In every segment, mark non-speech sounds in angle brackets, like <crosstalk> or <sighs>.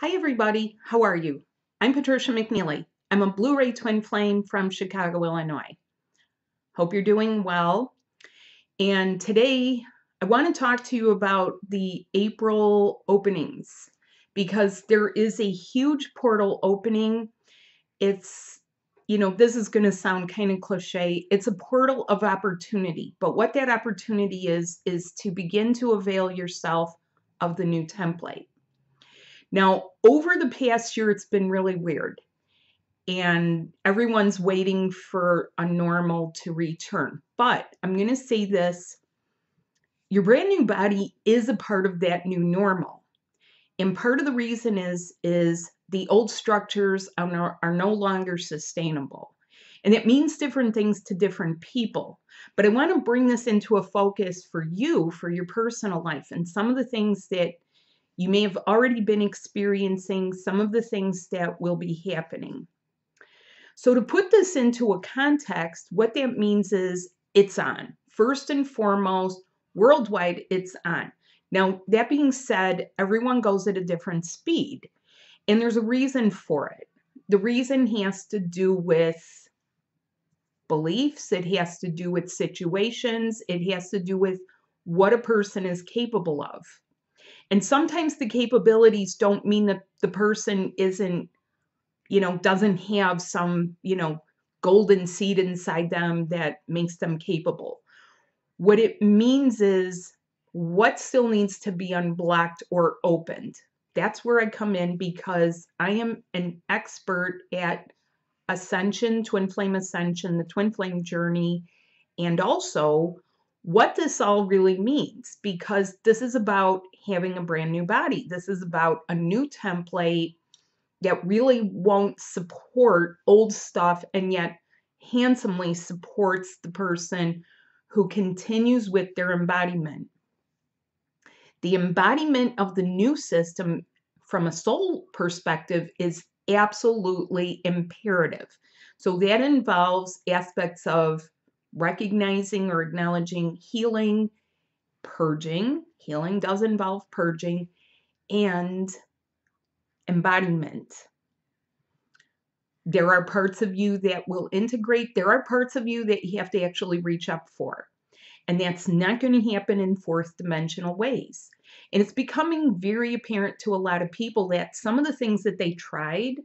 Hi, everybody. How are you? I'm Patricia McNeilly. I'm a Blue Ray twin flame from Chicago, Illinois. Hope you're doing well. And today I want to talk to you about the April openings because there is a huge portal opening. It's, you know, this is going to sound kind of cliche. It's a portal of opportunity. But what that opportunity is, is to begin to avail yourself of the new template. Now, over the past year, it's been really weird. And everyone's waiting for a normal to return. But I'm going to say this your brand new body is a part of that new normal. And part of the reason is, is the old structures are no, are no longer sustainable. And it means different things to different people. But I want to bring this into a focus for you, for your personal life, and some of the things that you may have already been experiencing some of the things that will be happening. So, to put this into a context, what that means is it's on. First and foremost, worldwide, it's on. Now, that being said, everyone goes at a different speed, and there's a reason for it. The reason has to do with beliefs, it has to do with situations, it has to do with what a person is capable of. And sometimes the capabilities don't mean that the person isn't, you know, doesn't have some, you know, golden seed inside them that makes them capable. What it means is what still needs to be unblocked or opened. That's where I come in because I am an expert at ascension, twin flame ascension, the twin flame journey, and also what this all really means because this is about having a brand new body. This is about a new template that really won't support old stuff and yet handsomely supports the person who continues with their embodiment. The embodiment of the new system from a soul perspective is absolutely imperative. So that involves aspects of recognizing or acknowledging healing, purging. Healing does involve purging and embodiment. There are parts of you that will integrate, there are parts of you that you have to actually reach up for. And that's not going to happen in fourth dimensional ways. And it's becoming very apparent to a lot of people that some of the things that they tried,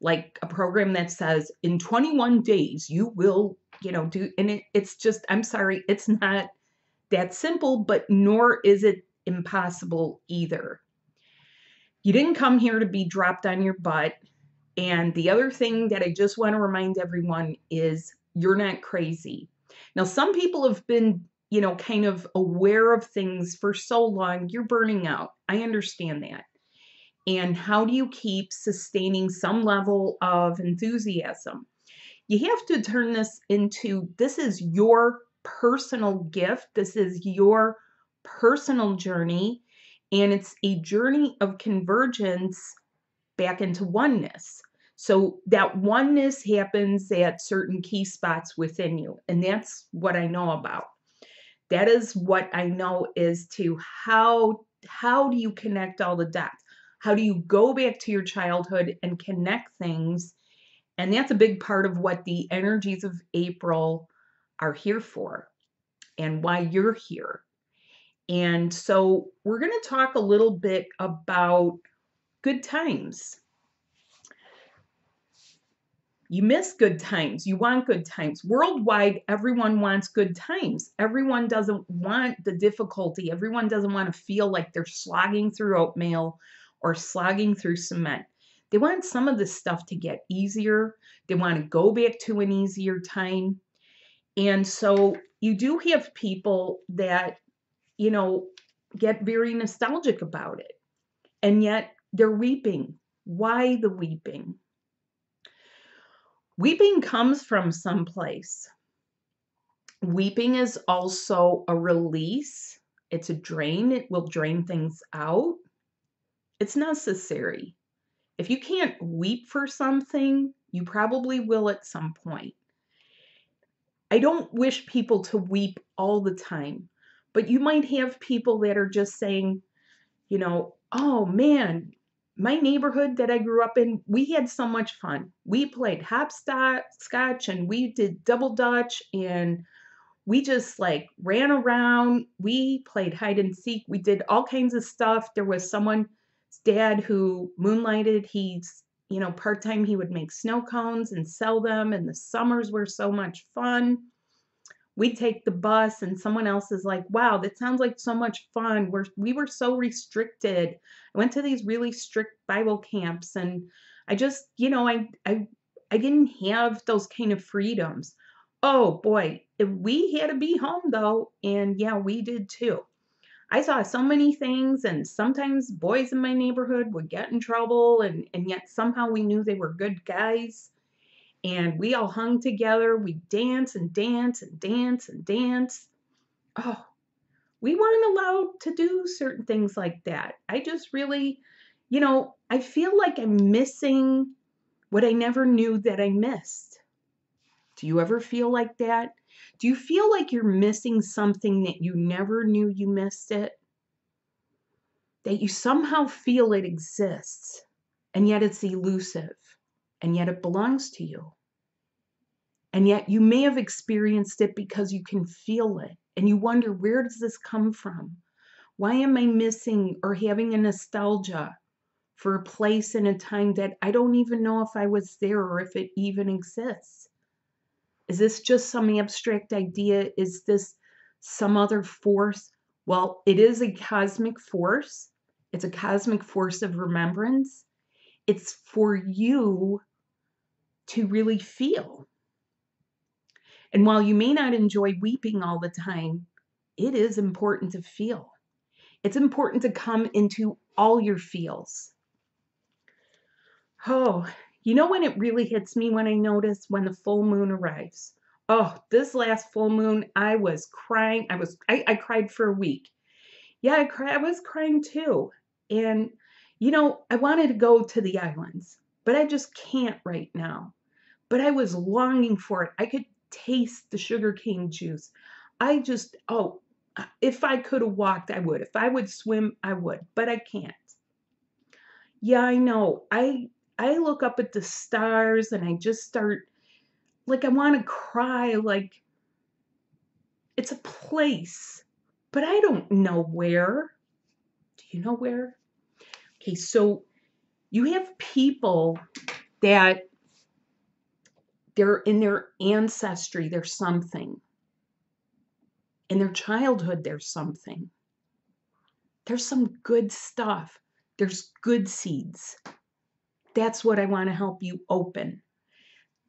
like a program that says in 21 days you will you know do and it, it's just i'm sorry it's not that simple but nor is it impossible either. You didn't come here to be dropped on your butt. And the other thing that i just want to remind everyone is you're not crazy. Now some people have been you know kind of aware of things for so long you're burning out. I understand that. And how do you keep sustaining some level of enthusiasm? You have to turn this into this is your personal gift, this is your personal journey, and it's a journey of convergence back into oneness. So that oneness happens at certain key spots within you, and that's what I know about. That is what I know is to how how do you connect all the dots? How do you go back to your childhood and connect things and that's a big part of what the energies of April are here for and why you're here. And so we're going to talk a little bit about good times. You miss good times. You want good times. Worldwide, everyone wants good times. Everyone doesn't want the difficulty. Everyone doesn't want to feel like they're slogging through oatmeal or slogging through cement. They want some of this stuff to get easier. They want to go back to an easier time. And so you do have people that, you know, get very nostalgic about it. And yet they're weeping. Why the weeping? Weeping comes from someplace. Weeping is also a release, it's a drain, it will drain things out. It's necessary. If you can't weep for something, you probably will at some point. I don't wish people to weep all the time, but you might have people that are just saying, you know, oh man, my neighborhood that I grew up in, we had so much fun. We played hopscotch and we did double dutch and we just like ran around. We played hide and seek. We did all kinds of stuff. There was someone's dad who moonlighted. He's, you know, part time, he would make snow cones and sell them. And the summers were so much fun. We take the bus, and someone else is like, wow, that sounds like so much fun. We're, we were so restricted. I went to these really strict Bible camps, and I just, you know, I, I, I didn't have those kind of freedoms. Oh boy, we had to be home though, and yeah, we did too. I saw so many things, and sometimes boys in my neighborhood would get in trouble, and, and yet somehow we knew they were good guys. And we all hung together. We dance and dance and dance and dance. Oh, we weren't allowed to do certain things like that. I just really, you know, I feel like I'm missing what I never knew that I missed. Do you ever feel like that? Do you feel like you're missing something that you never knew you missed it? That you somehow feel it exists, and yet it's elusive, and yet it belongs to you. And yet you may have experienced it because you can feel it, and you wonder, where does this come from? Why am I missing or having a nostalgia for a place and a time that I don't even know if I was there or if it even exists? Is this just some abstract idea? Is this some other force? Well, it is a cosmic force. It's a cosmic force of remembrance. It's for you to really feel. And while you may not enjoy weeping all the time, it is important to feel. It's important to come into all your feels. Oh, you know when it really hits me when I notice when the full moon arrives? Oh, this last full moon, I was crying. I was I, I cried for a week. Yeah, I cried. I was crying too. And you know, I wanted to go to the islands, but I just can't right now. But I was longing for it. I could taste the sugarcane juice. I just, oh, uh, if I could have walked, I would. If I would swim, I would, but I can't. Yeah, I know. I I look up at the stars and I just start like I want to cry like it's a place, but I don't know where. Do you know where? Okay, so you have people that they're in their ancestry, there's something. In their childhood, there's something. There's some good stuff. There's good seeds. That's what I want to help you open.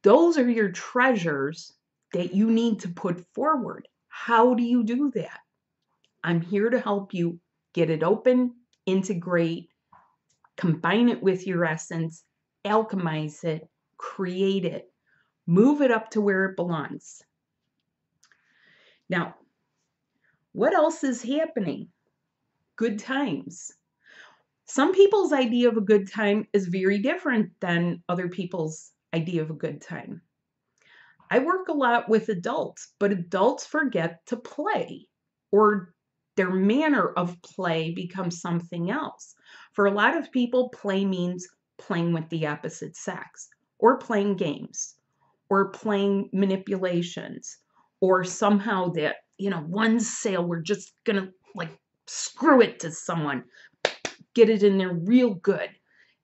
Those are your treasures that you need to put forward. How do you do that? I'm here to help you get it open, integrate, combine it with your essence, alchemize it, create it, move it up to where it belongs. Now, what else is happening? Good times. Some people's idea of a good time is very different than other people's idea of a good time. I work a lot with adults, but adults forget to play or their manner of play becomes something else. For a lot of people, play means playing with the opposite sex or playing games or playing manipulations or somehow that you know one sale we're just gonna like screw it to someone get it in there real good.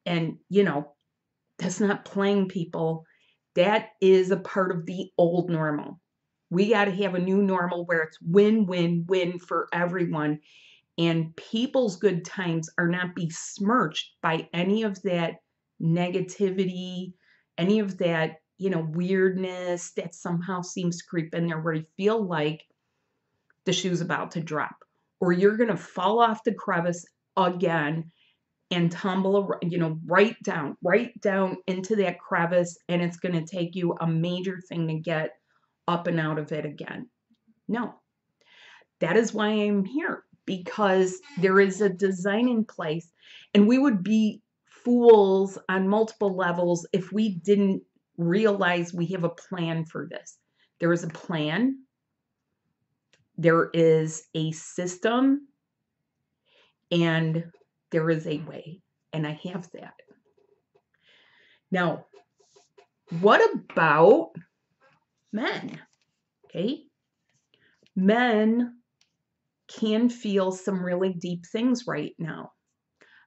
And you know that's not playing people. That is a part of the old normal. We got to have a new normal where it's win win win for everyone. And people's good times are not besmirched by any of that negativity any of that you know, weirdness that somehow seems to creep in there where you feel like the shoe's about to drop or you're going to fall off the crevice again and tumble, you know, right down, right down into that crevice. And it's going to take you a major thing to get up and out of it again. No, that is why I'm here because there is a design in place and we would be fools on multiple levels if we didn't realize we have a plan for this. There is a plan, there is a system, and there is a way. and I have that. Now, what about men? Okay. Men can feel some really deep things right now,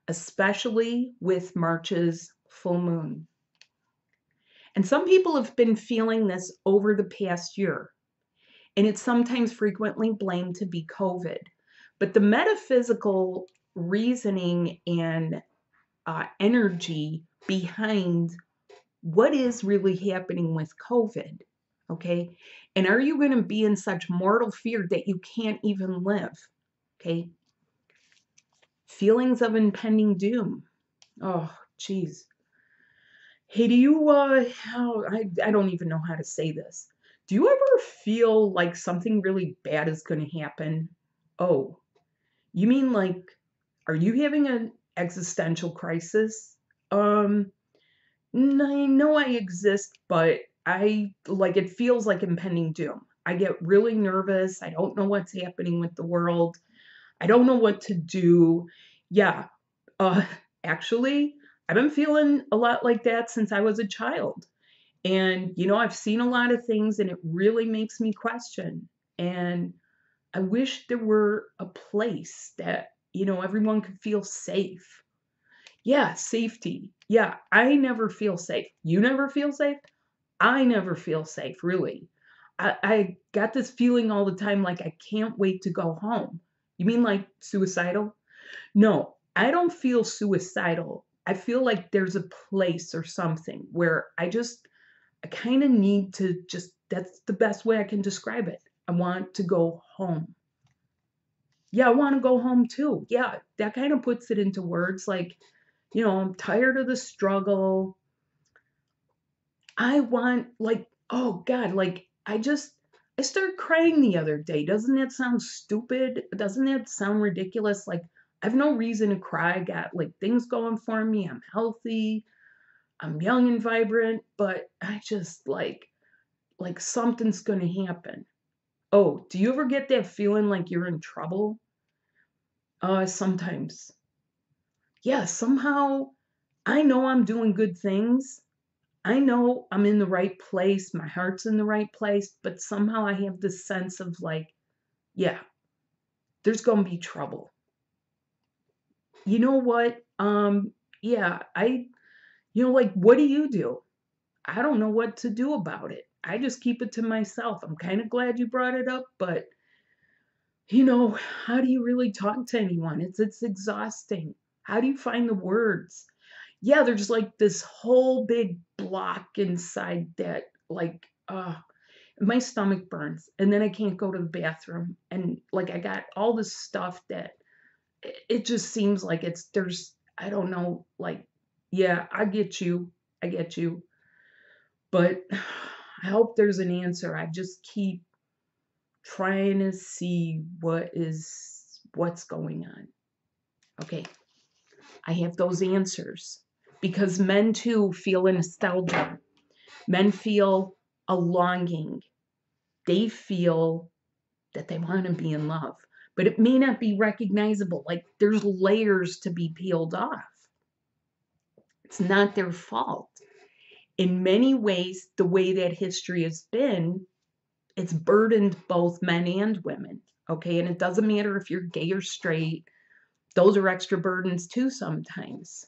especially with March's full moon. And some people have been feeling this over the past year, and it's sometimes frequently blamed to be COVID. But the metaphysical reasoning and uh, energy behind what is really happening with COVID, okay? And are you going to be in such mortal fear that you can't even live, okay? Feelings of impending doom. Oh, geez. Hey, do you, uh, how, I, I don't even know how to say this. Do you ever feel like something really bad is going to happen? Oh, you mean like, are you having an existential crisis? Um, I know I exist, but I like it feels like impending doom. I get really nervous. I don't know what's happening with the world. I don't know what to do. Yeah, uh, <laughs> actually, I've been feeling a lot like that since I was a child. And, you know, I've seen a lot of things and it really makes me question. And I wish there were a place that, you know, everyone could feel safe. Yeah, safety. Yeah, I never feel safe. You never feel safe? I never feel safe, really. I, I got this feeling all the time like I can't wait to go home. You mean like suicidal? No, I don't feel suicidal. I feel like there's a place or something where I just, I kind of need to just, that's the best way I can describe it. I want to go home. Yeah, I want to go home too. Yeah, that kind of puts it into words like, you know, I'm tired of the struggle. I want, like, oh God, like, I just, I started crying the other day. Doesn't that sound stupid? Doesn't that sound ridiculous? Like, I have no reason to cry. I got like things going for me. I'm healthy. I'm young and vibrant, but I just like like something's going to happen. Oh, do you ever get that feeling like you're in trouble? Uh sometimes. Yeah, somehow I know I'm doing good things. I know I'm in the right place. My heart's in the right place, but somehow I have this sense of like, yeah, there's going to be trouble you know what? Um, yeah, I, you know, like, what do you do? I don't know what to do about it. I just keep it to myself. I'm kind of glad you brought it up, but you know, how do you really talk to anyone? It's it's exhausting. How do you find the words? Yeah, there's like this whole big block inside that like uh my stomach burns and then I can't go to the bathroom and like I got all this stuff that it just seems like it's there's I don't know like yeah I get you I get you but I hope there's an answer I just keep trying to see what is what's going on okay I have those answers because men too feel a nostalgia men feel a longing they feel that they want to be in love but it may not be recognizable. Like there's layers to be peeled off. It's not their fault. In many ways, the way that history has been, it's burdened both men and women. Okay. And it doesn't matter if you're gay or straight, those are extra burdens too sometimes.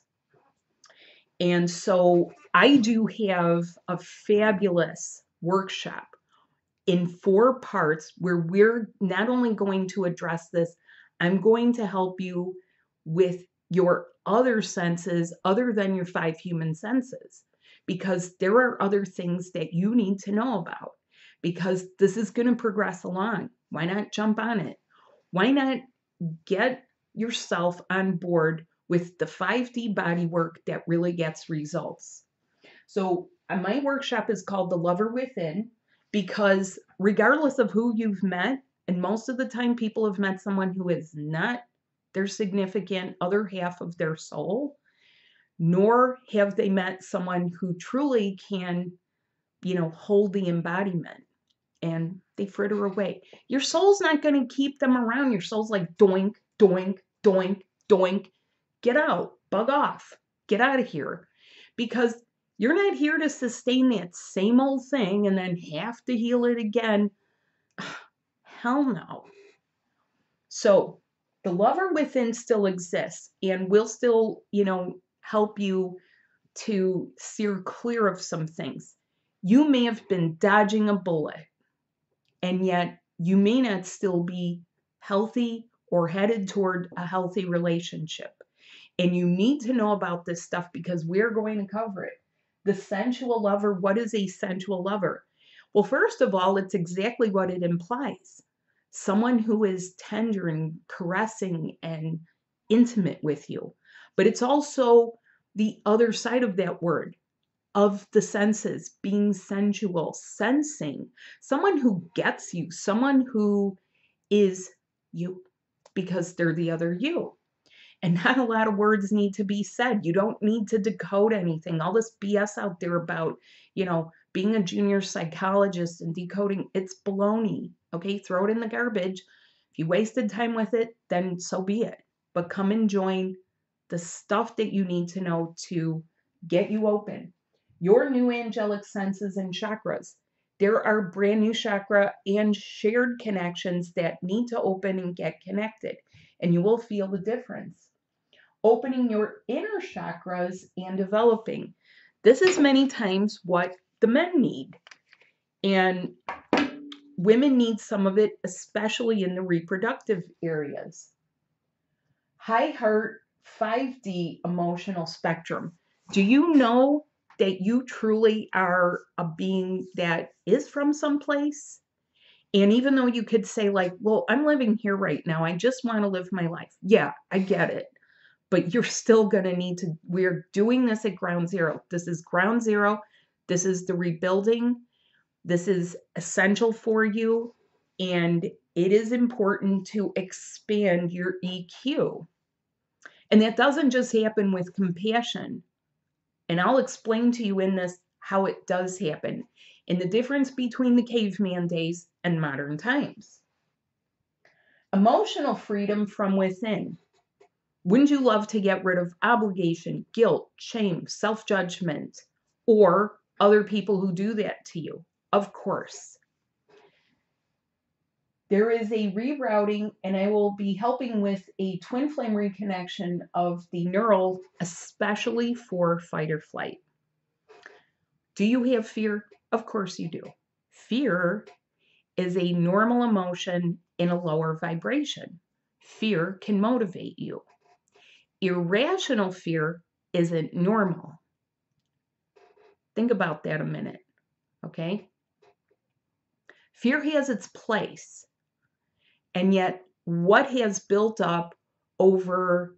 And so I do have a fabulous workshop in four parts where we're not only going to address this, I'm going to help you with your other senses other than your five human senses because there are other things that you need to know about because this is going to progress along. Why not jump on it? Why not get yourself on board with the 5D body work that really gets results? So, uh, my workshop is called The Lover Within because regardless of who you've met, and most of the time people have met someone who is not their significant other half of their soul, nor have they met someone who truly can, you know, hold the embodiment and they fritter away. Your soul's not going to keep them around. Your soul's like doink, doink, doink, doink. Get out bug off, get out of here. Because you're not here to sustain that same old thing and then have to heal it again. <sighs> Hell no. So the lover within still exists and will still, you know, help you to steer clear of some things. You may have been dodging a bullet, and yet you may not still be healthy or headed toward a healthy relationship. And you need to know about this stuff because we're going to cover it. The sensual lover, what is a sensual lover? Well, first of all, it's exactly what it implies someone who is tender and caressing and intimate with you. But it's also the other side of that word of the senses, being sensual, sensing, someone who gets you, someone who is you because they're the other you. And <laughs> not a lot of words need to be said. You don't need to decode anything. All this BS out there about, you know, being a junior psychologist and decoding, it's baloney. Okay, throw it in the garbage. If you wasted time with it, then so be it. But come and join the stuff that you need to know to get you open. Your new angelic senses and chakras. There are brand new chakra and shared connections that need to open and get connected, and you will feel the difference. Opening your inner chakras and developing. This is many times what the men need. And women need some of it, especially in the reproductive areas. High heart 5D emotional spectrum. Do you know that you truly are a being that is from someplace? And even though you could say, like, well, I'm living here right now, I just want to live my life. Yeah, I get it. But you're still going to need to, we're doing this at ground zero. This is ground zero. This is the rebuilding. This is essential for you. And it is important to expand your EQ. And that doesn't just happen with compassion. And I'll explain to you in this how it does happen and the difference between the caveman days and modern times. Emotional freedom from within. Wouldn't you love to get rid of obligation, guilt, shame, self judgment, or other people who do that to you? Of course. There is a rerouting, and I will be helping with a twin flame reconnection of the neural, especially for fight or flight. Do you have fear? Of course you do. Fear is a normal emotion in a lower vibration. Fear can motivate you. Irrational fear isn't normal. Think about that a minute, okay? Fear has its place. And yet, what has built up over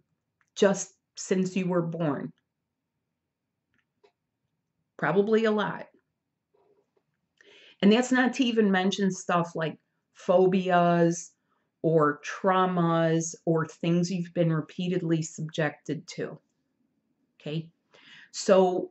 just since you were born? Probably a lot. And that's not to even mention stuff like phobias or traumas or things you've been repeatedly subjected to. Okay. So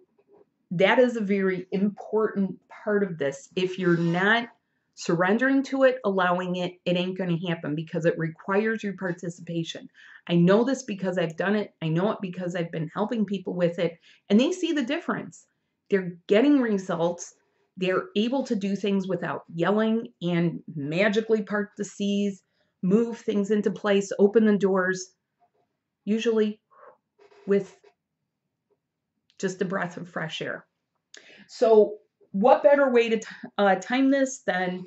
that is a very important part of this. If you're not surrendering to it, allowing it, it ain't going to happen because it requires your participation. I know this because I've done it. I know it because I've been helping people with it, and they see the difference. They're getting results. They're able to do things without yelling and magically part the seas, move things into place, open the doors, usually with just a breath of fresh air. So what better way to uh, time this than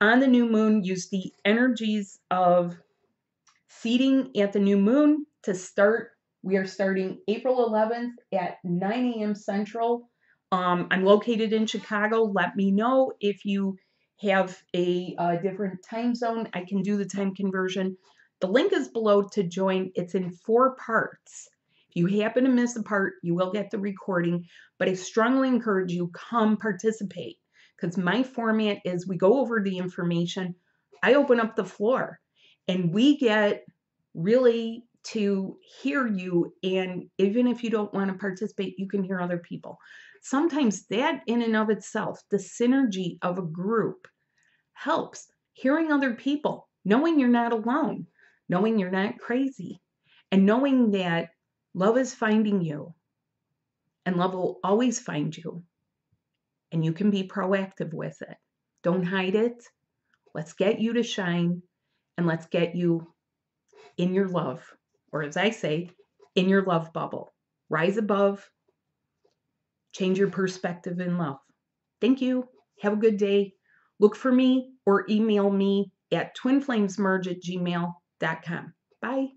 on the new moon, use the energies of seeding at the new moon to start. We are starting April 11th at 9 a.m. Central. Um, I'm located in Chicago. Let me know if you have a, a different time zone. I can do the time conversion. The link is below to join. It's in four parts you happen to miss a part, you will get the recording, but I strongly encourage you come participate because my format is we go over the information, I open up the floor, and we get really to hear you. And even if you don't want to participate, you can hear other people. Sometimes that, in and of itself, the synergy of a group helps. Hearing other people, knowing you're not alone, knowing you're not crazy, and knowing that Love is finding you, and love will always find you. And you can be proactive with it. Don't hide it. Let's get you to shine and let's get you in your love, or as I say, in your love bubble. Rise above, change your perspective in love. Thank you. Have a good day. Look for me or email me at twinflamesmerge at gmail.com. Bye.